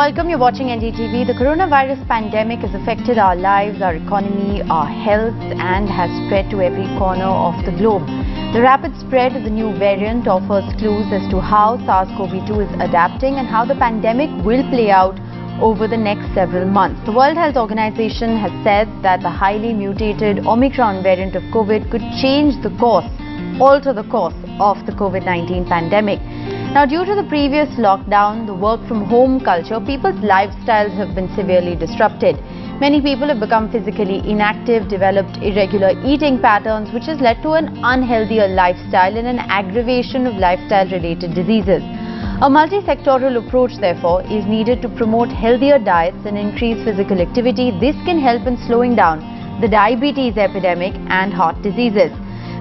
Welcome, you're watching NDTV. The coronavirus pandemic has affected our lives, our economy, our health and has spread to every corner of the globe. The rapid spread of the new variant offers clues as to how SARS-CoV-2 is adapting and how the pandemic will play out over the next several months. The World Health Organization has said that the highly mutated Omicron variant of COVID could change the course, alter the course of the COVID-19 pandemic. Now, due to the previous lockdown, the work from home culture, people's lifestyles have been severely disrupted. Many people have become physically inactive, developed irregular eating patterns, which has led to an unhealthier lifestyle and an aggravation of lifestyle-related diseases. A multi-sectoral approach, therefore, is needed to promote healthier diets and increase physical activity. This can help in slowing down the diabetes epidemic and heart diseases.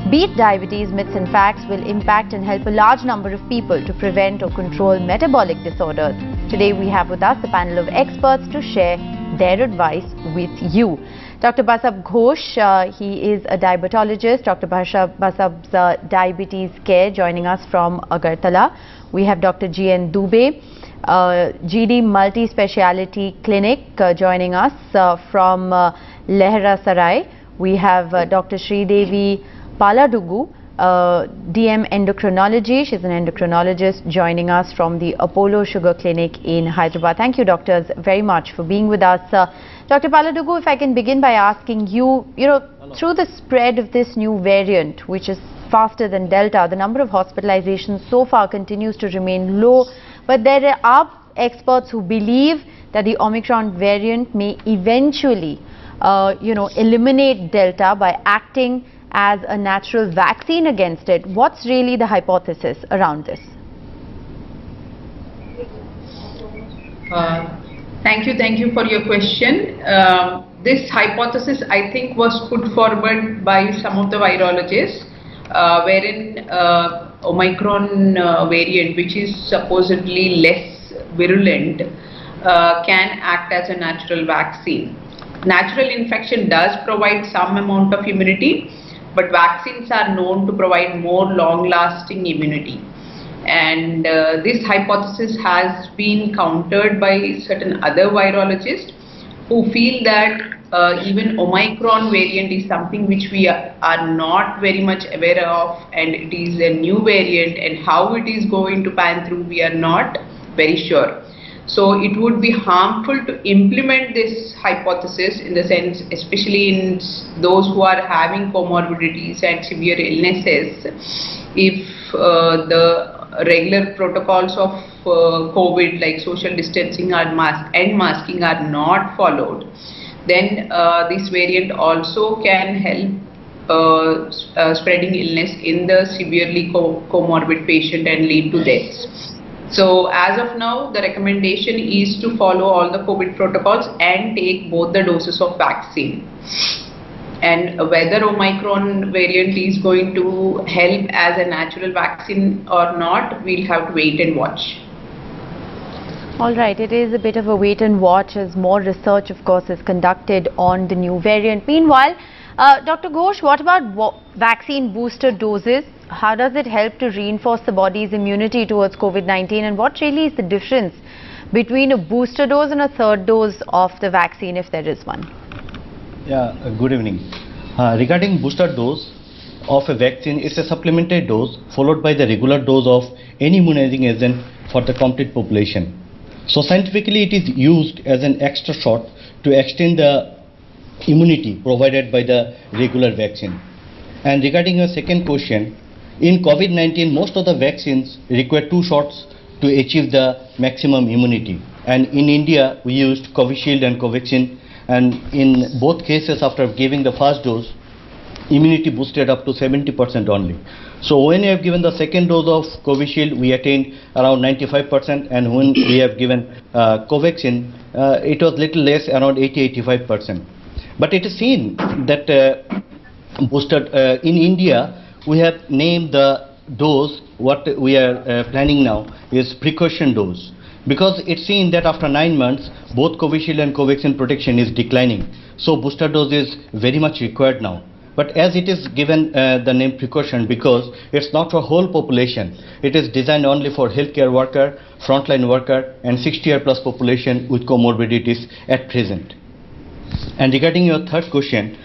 Beat diabetes myths and facts will impact and help a large number of people to prevent or control metabolic disorders. Today we have with us a panel of experts to share their advice with you. Dr. Basab Ghosh, uh, he is a diabetologist. Dr. Basab's uh, diabetes care joining us from Agartala. We have Dr. G.N. Dubey, uh, GD Multi-Speciality Clinic uh, joining us uh, from uh, Lehra Sarai. We have Dr. Sridevi Paladugu, uh, DM Endocrinology. She's an endocrinologist joining us from the Apollo Sugar Clinic in Hyderabad. Thank you, doctors, very much for being with us. Uh, Dr. Paladugu, if I can begin by asking you, you know, Hello. through the spread of this new variant, which is faster than Delta, the number of hospitalizations so far continues to remain low, but there are experts who believe that the Omicron variant may eventually, uh, you know, eliminate Delta by acting as a natural vaccine against it. What's really the hypothesis around this? Uh, thank you, thank you for your question. Uh, this hypothesis, I think, was put forward by some of the virologists, uh, wherein uh, Omicron uh, variant, which is supposedly less virulent, uh, can act as a natural vaccine. Natural infection does provide some amount of immunity, but vaccines are known to provide more long-lasting immunity. And uh, this hypothesis has been countered by certain other virologists who feel that uh, even Omicron variant is something which we are, are, not very much aware of and it is a new variant and how it is going to pan through we are not very sure. So it would be harmful to implement this hypothesis in the sense, especially in those who are having comorbidities and severe illnesses, if uh, the regular protocols of uh, COVID like social distancing and, mask and masking are not followed, then uh, this variant also can help uh, uh, spreading illness in the severely co comorbid patient and lead to deaths. So as of now, the recommendation is to follow all the COVID protocols and take both the doses of vaccine. And whether Omicron variant is going to help as a natural vaccine or not, we'll have to wait and watch. All right, it is a bit of a wait and watch as more research, of course, is conducted on the new variant. Meanwhile, uh, Dr. Ghosh, what about vaccine booster doses? How does it help to reinforce the body's immunity towards COVID-19 and what really is the difference between a booster dose and a third dose of the vaccine if there is one? Yeah, uh, good evening. Uh, regarding booster dose of a vaccine, it's a supplementary dose followed by the regular dose of any immunizing agent for the complete population. So scientifically it is used as an extra shot to extend the immunity provided by the regular vaccine. And regarding your second question, in COVID-19, most of the vaccines require two shots to achieve the maximum immunity. And in India, we used Covishield and Covaxin. And in both cases, after giving the first dose, immunity boosted up to 70% only. So when we have given the second dose of Covishield, we attained around 95%, and when we have given uh, Covaxin, uh, it was little less, around 80-85%. But it is seen that uh, boosted uh, in India, we have named the dose, what we are uh, planning now is precaution dose. Because it's seen that after nine months, both Covishield and Covaxin protection is declining. So booster dose is very much required now. but as it is given uh, the name precaution because it's not for whole population. It is designed only for healthcare worker, frontline worker and 60 year plus population with comorbidities at present. And regarding your third question,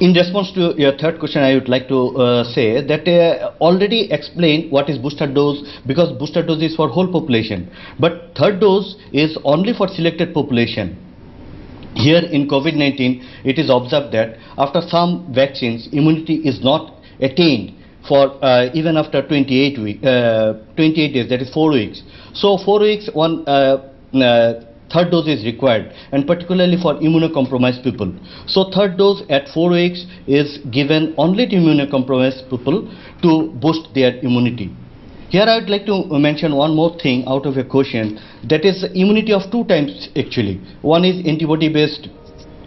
in response to your third question, I would like to uh, say that uh, already explained what is booster dose because booster dose is for whole population. But third dose is only for selected population. Here in COVID-19, it is observed that after some vaccines, immunity is not attained for uh, even after 28, week, uh, 28 days, that is 4 weeks. So 4 weeks, one uh, uh, third dose is required and particularly for immunocompromised people. So third dose at 4 weeks is given only to immunocompromised people to boost their immunity. Here I would like to mention one more thing out of a question that is immunity of two types actually. One is antibody based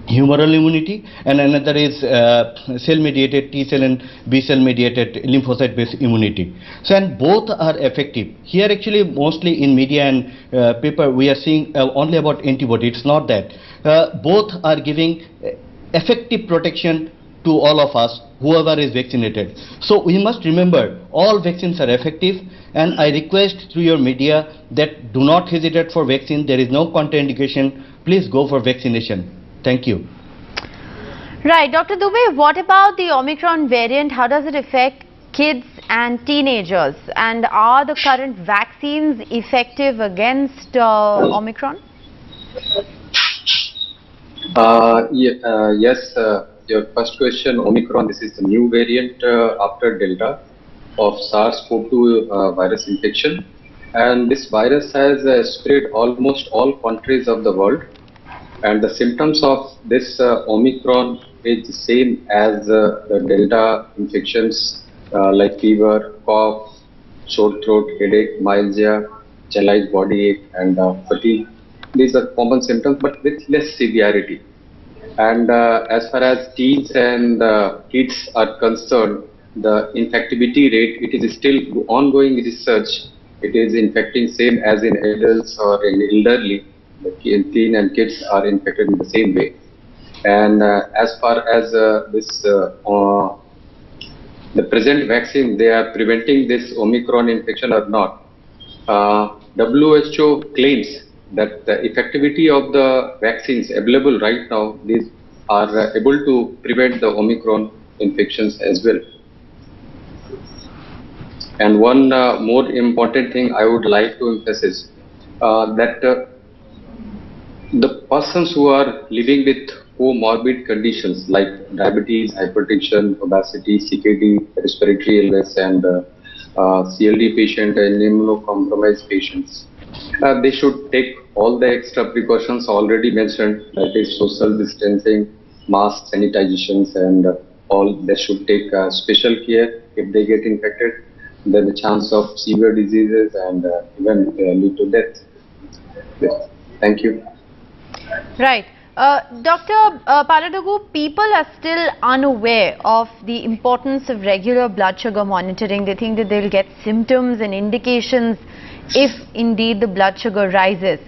humoral immunity and another is uh, cell mediated T cell and B cell mediated lymphocyte based immunity. So and both are effective. Here actually mostly in media and uh, paper we are seeing uh, only about antibody. It's not that. Uh, both are giving effective protection to all of us whoever is vaccinated. So we must remember all vaccines are effective and I request through your media that do not hesitate for vaccine. There is no contraindication. Please go for vaccination. Thank you. Right. Dr. Dubey, what about the Omicron variant? How does it affect kids and teenagers? And are the current vaccines effective against uh, Omicron? Uh, yeah, uh, yes, uh, your first question, Omicron, this is the new variant uh, after Delta of SARS-CoV-2 uh, virus infection. And this virus has spread almost all countries of the world and the symptoms of this uh, Omicron is the same as uh, the Delta infections uh, like fever, cough, sore throat, headache, myalgia, generalized body ache and fatigue. These are common symptoms but with less severity. And as far as teens and kids are concerned, the infectivity rate, it is still ongoing research. It is infecting same as in adults or in elderly teen and kids are infected in the same way. And uh, as far as uh, this, uh, uh the present vaccine, they are preventing this Omicron infection or not. Uh, WHO claims that the effectivity of the vaccines available right now, these are uh, able to prevent the Omicron infections as well. And one more important thing I would like to emphasize that the persons who are living with comorbid conditions like diabetes, hypertension, obesity, CKD, respiratory illness, and uh, uh, CLD patient and immunocompromised patients, uh, they should take all the extra precautions already mentioned, that is social distancing, mask sanitizations, and uh, all. They should take uh, special care if they get infected. Then the chance of severe diseases and uh, even lead to death. Yes. Thank you. Right. Uh, Dr. Uh, people are still unaware of the importance of regular blood sugar monitoring. They think that they'll get symptoms and indications if indeed the blood sugar rises.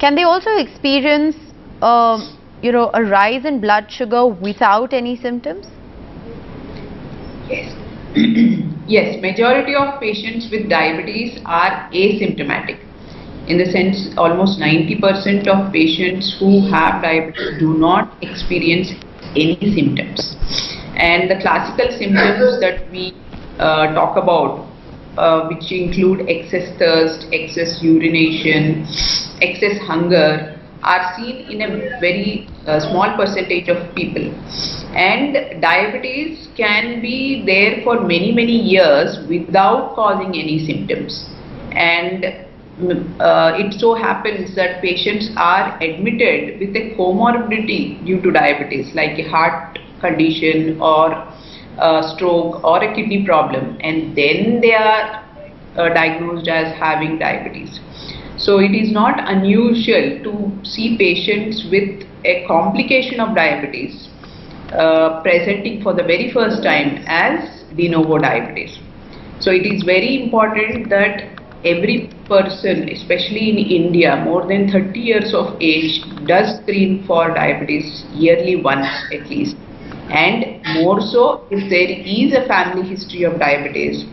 Can they also experience, uh, you know, a rise in blood sugar without any symptoms? Yes. yes, majority of patients with diabetes are asymptomatic in the sense almost 90% of patients who have diabetes do not experience any symptoms. And the classical symptoms that we uh, talk about, uh, which include excess thirst, excess urination, excess hunger, are seen in a very uh, small percentage of people. And diabetes can be there for many, many years without causing any symptoms. And uh, it so happens that patients are admitted with a comorbidity due to diabetes like a heart condition or a stroke or a kidney problem and then they are uh, diagnosed as having diabetes. So it is not unusual to see patients with a complication of diabetes uh, presenting for the very first time as de novo diabetes. So it is very important that every person, especially in India, more than 30 years of age, does screen for diabetes yearly once at least. And more so, if there is a family history of diabetes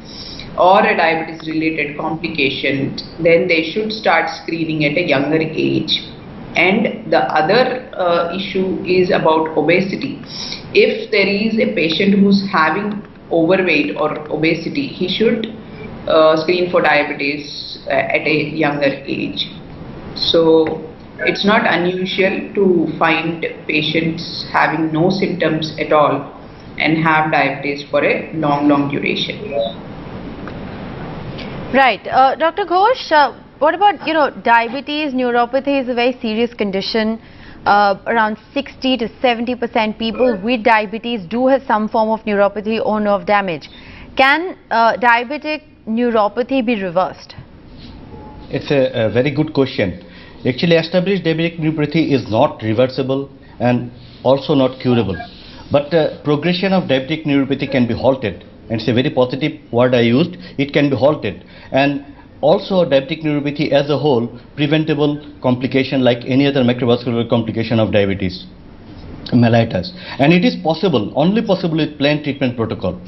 or a diabetes related complication, then they should start screening at a younger age. And the other uh, issue is about obesity. If there is a patient who's having overweight or obesity, he should uh, screen for diabetes at a younger age. So it's not unusual to find patients having no symptoms at all and have diabetes for a long, long duration. Right. Uh, Dr. Ghosh, uh, what about, you know, diabetes, neuropathy is a very serious condition. Uh, around 60 to 70 percent people with diabetes do have some form of neuropathy or nerve damage. Can uh, diabetic neuropathy be reversed? It's a, a, very good question. Actually, established diabetic neuropathy is not reversible and also not curable. But uh, progression of diabetic neuropathy can be halted. And it's a very positive word I used. It can be halted. And also diabetic neuropathy as a whole preventable complication like any other microvascular complication of diabetes mellitus and it is possible only possible with plain treatment protocol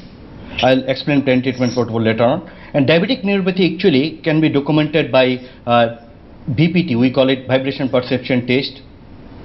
I'll explain plain treatment protocol later on and diabetic neuropathy actually can be documented by uh, VPT we call it vibration perception test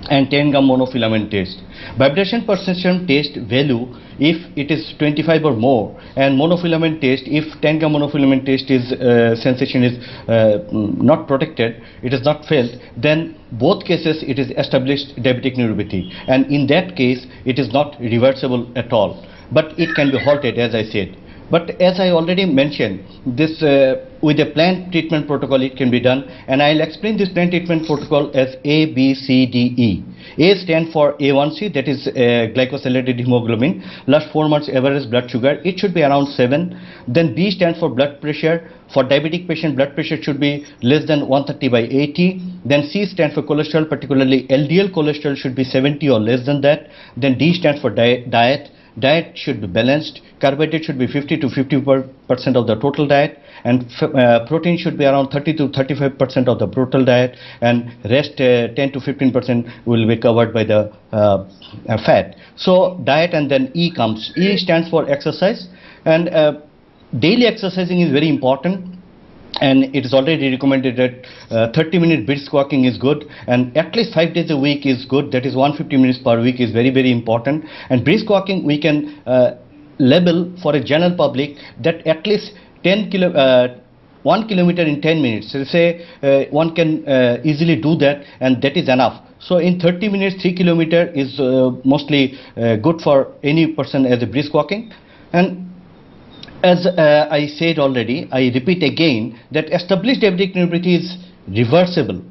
and 10 gram monofilament test. Vibration perception test value if it is 25 or more and monofilament test if 10 gram monofilament test is uh, sensation is uh, not protected it is not felt then both cases it is established diabetic neuropathy. And in that case it is not reversible at all. But it can be halted as I said but as I already mentioned, this uh, with a planned treatment protocol it can be done. And I'll explain this planned treatment protocol as A, B, C, D, E. A stand for A1C that is uh, glycosylated hemoglobin last 4 months average blood sugar. It should be around 7 then B stands for blood pressure. For diabetic patient blood pressure should be less than 130 by 80 then C stands for cholesterol particularly LDL cholesterol should be 70 or less than that. Then D stands for diet, diet. Diet should be balanced carbohydrate should be 50 to 50 percent of the total diet and uh, protein should be around 30 to 35 percent of the total diet and rest uh, 10 to 15 percent will be covered by the uh, uh, fat. So diet and then e comes. E stands for exercise and uh, daily exercising is very important and it is already recommended that uh, 30 minute brisk walking is good and at least 5 days a week is good. That is 150 minutes per week is very very important. And brisk walking we can uh, label for a general public that at least 10 kilo uh, 1 kilometer in 10 minutes so say uh, one can uh, easily do that and that is enough so in 30 minutes 3 kilometer is uh, mostly good for any person as a brisk walking and as uh, I said already, I repeat again that established diabetic neuropathy is reversible.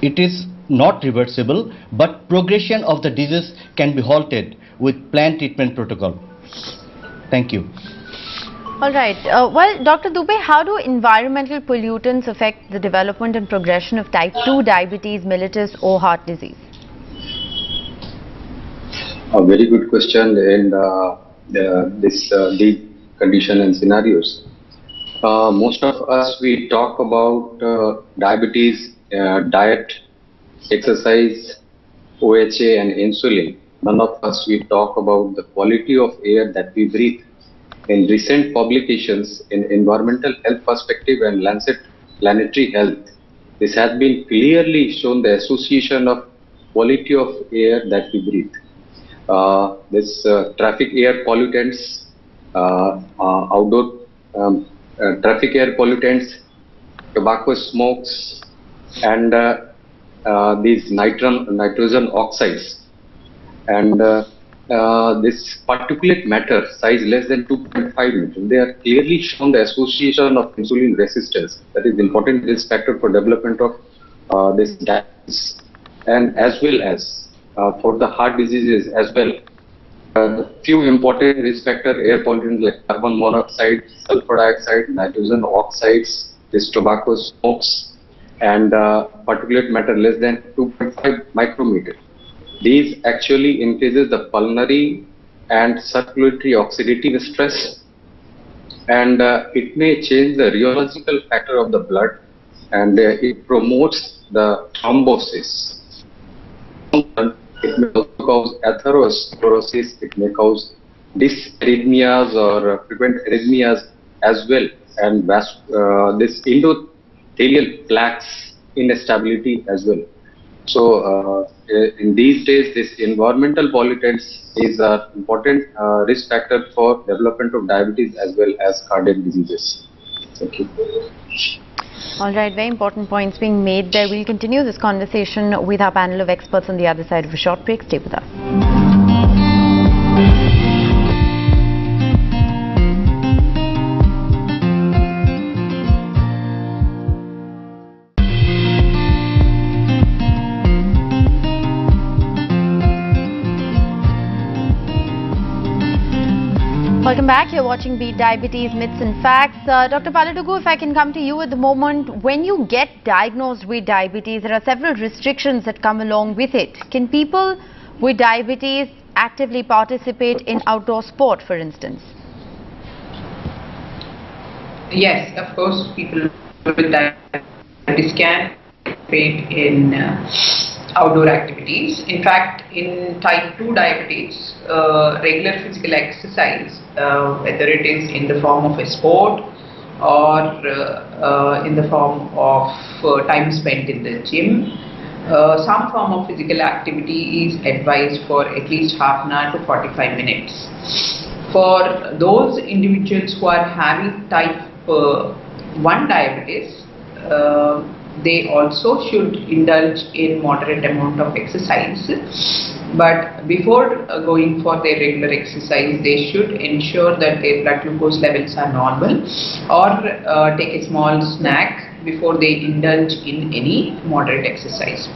It is not reversible, but progression of the disease can be halted with planned treatment protocol. Thank you. All right. Uh, well, Dr. Dubey, how do environmental pollutants affect the development and progression of type 2 diabetes, mellitus or heart disease? A very good question and uh, this uh, lead condition and scenarios. Uh, most of us, we talk about uh, diabetes, uh, diet, exercise, OHA and insulin. None of us, we talk about the quality of air that we breathe. In recent publications in Environmental Health Perspective and Lancet Planetary Health, this has been clearly shown the association of quality of air that we breathe. Uh, this uh, traffic air pollutants uh, uh, outdoor um, uh, traffic air pollutants, tobacco smokes, and these nitron, nitrogen oxides. And uh, this particulate matter size less than 2.5 meter, they are clearly shown the association of insulin resistance. That is important risk factor for development of uh, this diabetes and as well as uh, for the heart diseases as well a few important risk factor air pollutants like carbon monoxide, sulfur dioxide, nitrogen oxides, this tobacco smokes, and uh, particulate matter less than 2.5 micrometer. These actually increases the pulmonary and circulatory oxidative stress, and uh, it may change the rheological factor of the blood, and uh, it promotes the thrombosis it may also cause atherosclerosis, it may cause dysarrhythmias or frequent arrhythmias as well, and uh, this endothelial plaques instability as well. So uh, in these days, this environmental pollutants is an important uh, risk factor for development of diabetes as well as cardiac diseases. Thank you. All right, very important points being made there. We'll continue this conversation with our panel of experts on the other side of a short break. Stay with us. Back. You're watching Beat Diabetes Myths and Facts. Uh, Dr. Paladugu, if I can come to you at the moment, when you get diagnosed with diabetes, there are several restrictions that come along with it. Can people with diabetes actively participate in outdoor sport, for instance? Yes, of course, people with diabetes can participate in uh, outdoor activities. In fact, in type 2 diabetes, uh, regular physical exercise, uh, whether it is in the form of a sport or uh, uh in the form of uh, time spent in the gym, uh, some form of physical activity is advised for at least half an hour to 45 minutes. For those individuals who are having type 1 diabetes, they also should indulge in moderate amount of exercise. But before uh, going for their regular exercise they should ensure that their blood glucose levels are normal or uh, take a small snack before they indulge in any moderate exercise.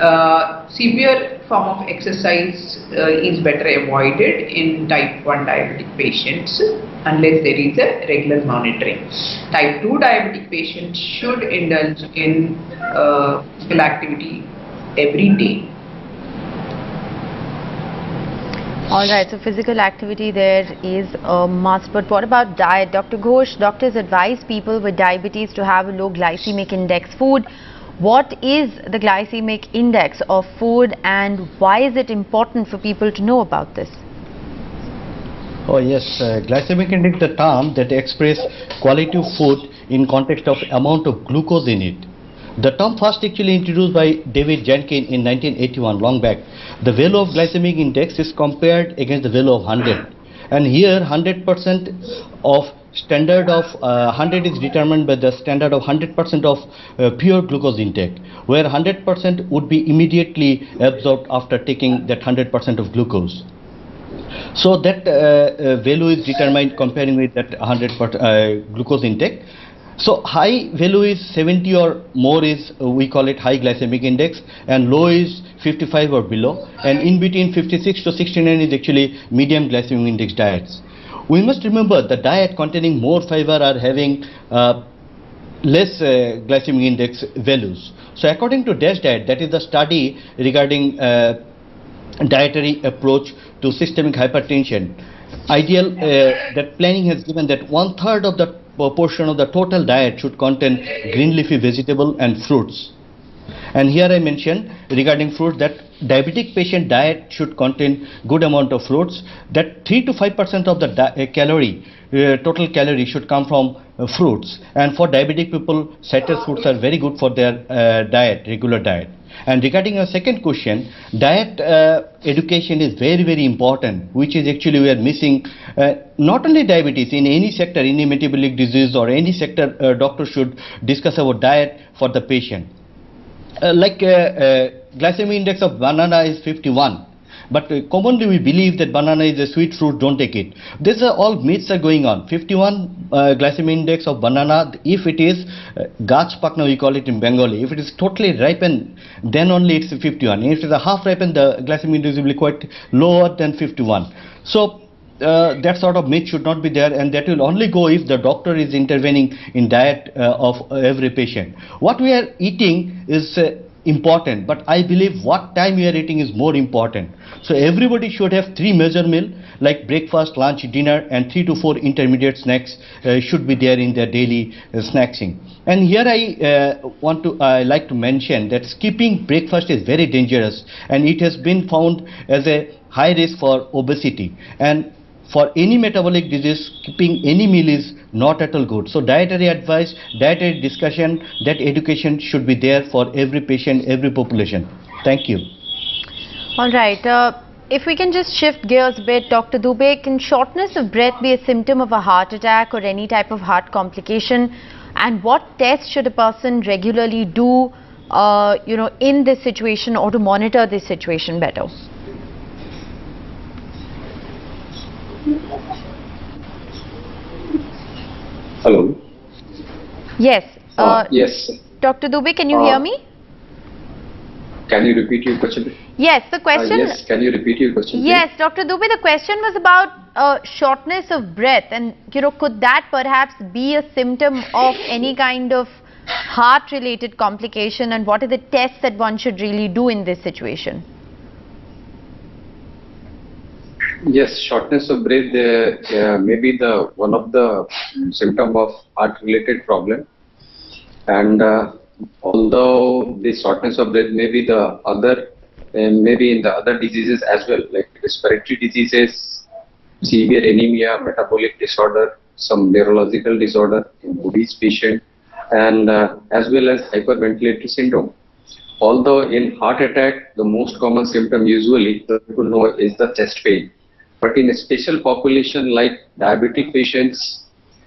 Uh, severe form of exercise uh, is better avoided in type 1 diabetic patients unless there is a regular monitoring. Type 2 diabetic patients should indulge in uh, physical activity every day All right, so physical activity there is a must. But what about diet? Dr. Ghosh, doctors advise people with diabetes to have a low glycemic index food. What is the glycemic index of food and why is it important for people to know about this? Oh yes, uh, glycemic index is the term that express quality of food in context of amount of glucose in it. The term first actually introduced by David Jankin in 1981, long back. The value of glycemic index is compared against the value of 100. And here 100% of standard of uh, 100 is determined by the standard of 100% of uh, pure glucose intake, where 100% would be immediately absorbed after taking that 100% of glucose. So that uh, uh, value is determined comparing with that 100 uh, glucose intake. So high value is 70 or more is uh, we call it high glycemic index and low is 55 or below and in between 56 to 69 is actually medium glycemic index diets. We must remember the diet containing more fiber are having uh, less uh, glycemic index values. So according to DASH diet that is the study regarding uh, dietary approach to systemic hypertension ideal uh, that planning has given that one third of the proportion of the total diet should contain green leafy vegetable and fruits. And here I mention regarding fruit that diabetic patient diet should contain good amount of fruits that 3 to 5 percent of the uh, calorie uh, total calorie should come from uh, fruits and for diabetic people citrus fruits are very good for their uh, diet regular diet and regarding your second question, diet uh, education is very, very important, which is actually we are missing uh, not only diabetes, in any sector, any metabolic disease or any sector, uh, doctor should discuss about diet for the patient. Uh, like uh, uh, glycemic index of banana is 51 but uh, commonly we believe that banana is a sweet fruit, don't take it. These are all myths are going on. 51 uh, glycemic index of banana, if it is uh, gach pakna, we call it in Bengali. If it is totally ripened, then only it's 51. If it is a half ripened, the glycemic index will be quite lower than 51. So uh, that sort of myth should not be there and that will only go if the doctor is intervening in diet uh, of every patient. What we are eating is uh, important but I believe what time you are eating is more important. So everybody should have three major meal like breakfast, lunch, dinner, and three to four intermediate snacks uh, should be there in their daily uh, snacking. And here I uh, want to I like to mention that skipping breakfast is very dangerous, and it has been found as a high risk for obesity and for any metabolic disease, skipping any meal is not at all good. So dietary advice, dietary discussion, that education should be there for every patient, every population. Thank you. All right. Uh, if we can just shift gears a bit, Dr. Dubey, can shortness of breath be a symptom of a heart attack or any type of heart complication? And what tests should a person regularly do, uh, you know, in this situation or to monitor this situation better? Hello. Yes. Uh, Uh, yes. Dr. Dubey, can you Uh, hear me? Can you repeat your question? Yes, the Uh, question. yes. Can you repeat your question? please? Yes, Dr. Dubey, the question was about uh, shortness of breath and, you know, could that perhaps be a symptom of any kind of heart-related complication and what are the tests that one should really do in this situation? Yes, shortness of breath uh, uh, may be the one of the symptom of heart-related problem, and uh, although the shortness of breath may be the other, and maybe in the other diseases as well, like respiratory diseases, severe anemia, metabolic disorder, some neurological disorder in obese patient, and uh, as well as hyperventilatory syndrome. Although in heart attack, the most common symptom usually people know is the chest pain. But in a special population like diabetic patients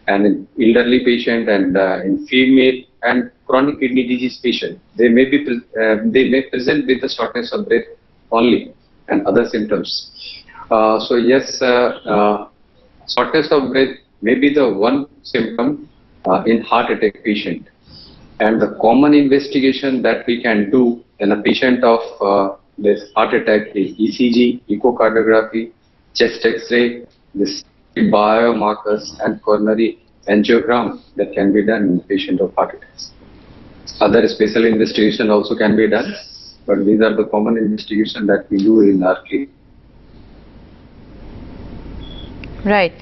and elderly patient and uh, in female and chronic kidney disease patient, they may be uh, they may present with the shortness of breath only and other symptoms. Uh, so yes, uh, uh, shortness of breath may be the one symptom uh, in heart attack patient. And the common investigation that we can do in a patient of this heart attack is ECG, echocardiography, chest X-ray, this biomarkers and coronary angiogram that can be done in patient of heart attacks. Other special investigation also can be done, but these are the common investigation that we do in our clinic. Right.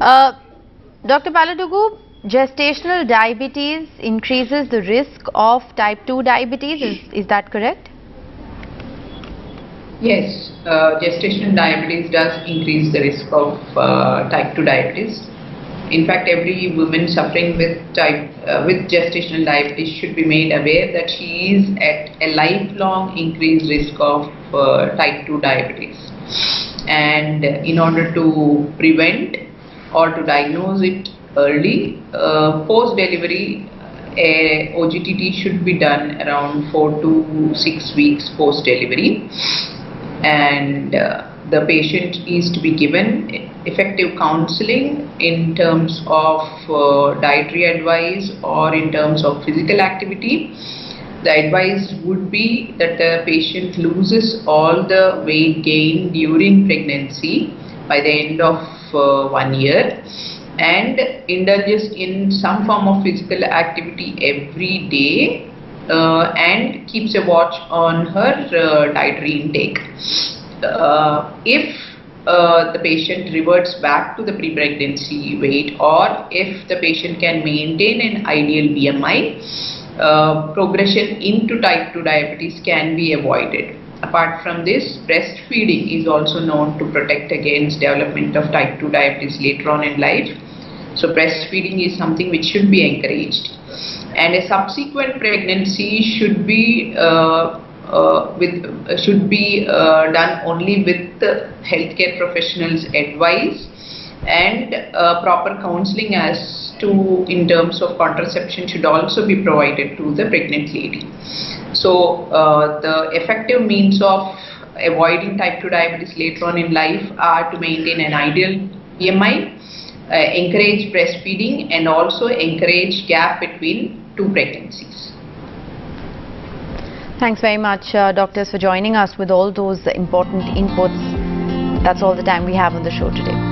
Uh, Dr. Paladugu, gestational diabetes increases the risk of type 2 diabetes, is, is that correct? Yes, uh, gestational diabetes does increase the risk of uh, type 2 diabetes. In fact, every woman suffering with type uh, with gestational diabetes should be made aware that she is at a lifelong increased risk of uh, type 2 diabetes. And in order to prevent or to diagnose it early, uh, post delivery, a OGTT should be done around 4 to 6 weeks post delivery and uh, the patient is to be given effective counseling in terms of uh, dietary advice or in terms of physical activity. The advice would be that the patient loses all the weight gain during pregnancy by the end of uh, one year and indulges in some form of physical activity every day uh, and keeps a watch on her uh, dietary intake. Uh, if uh, the patient reverts back to the pre-pregnancy weight or if the patient can maintain an ideal BMI, uh, progression into type 2 diabetes can be avoided. Apart from this, breastfeeding is also known to protect against development of type 2 diabetes later on in life. So breastfeeding is something which should be encouraged. And a subsequent pregnancy should be uh, uh, with should be uh, done only with the healthcare professionals advice and uh, proper counseling as to in terms of contraception should also be provided to the pregnant lady. So uh, the effective means of avoiding type 2 diabetes later on in life are to maintain an ideal BMI uh, encourage breastfeeding and also encourage gap between two pregnancies. Thanks very much, uh, doctors, for joining us with all those important inputs. That's all the time we have on the show today.